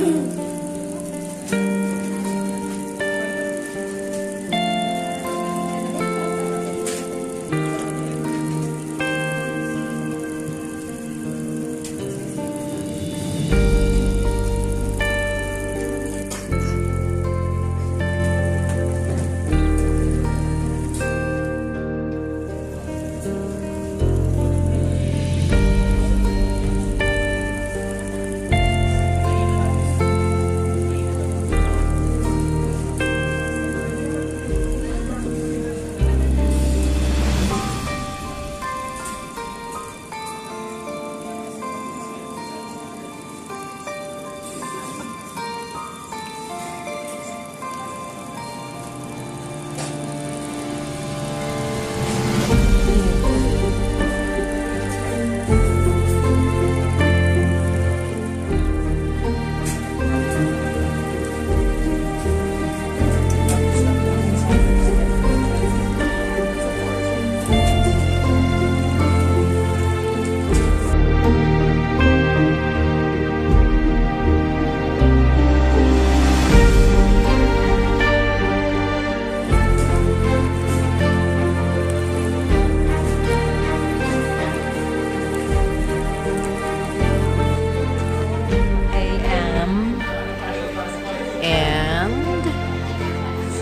Mm-hmm.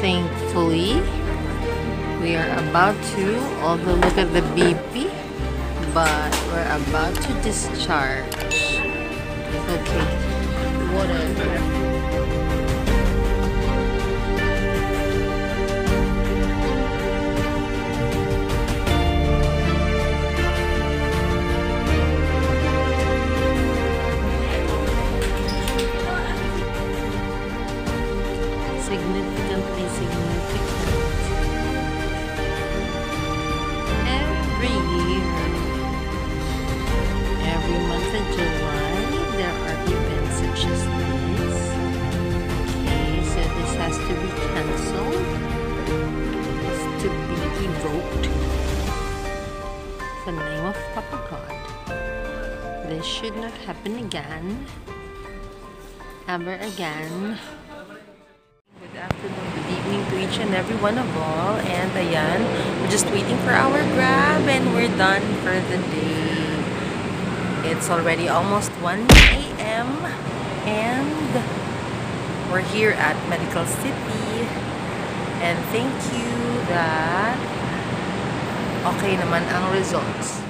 Thankfully we are about to although look at the BP but we're about to discharge. Okay. Whatever significantly significant every year. Every month of July there are events such as this okay so this has to be cancelled has to be evoked the name of Papa God. This should not happen again. Ever again. Good afternoon, evening to each and every one of all. And ayan, we're just waiting for our grab and we're done for the day. It's already almost 1 a.m. and we're here at Medical City. And thank you that okay naman ang results.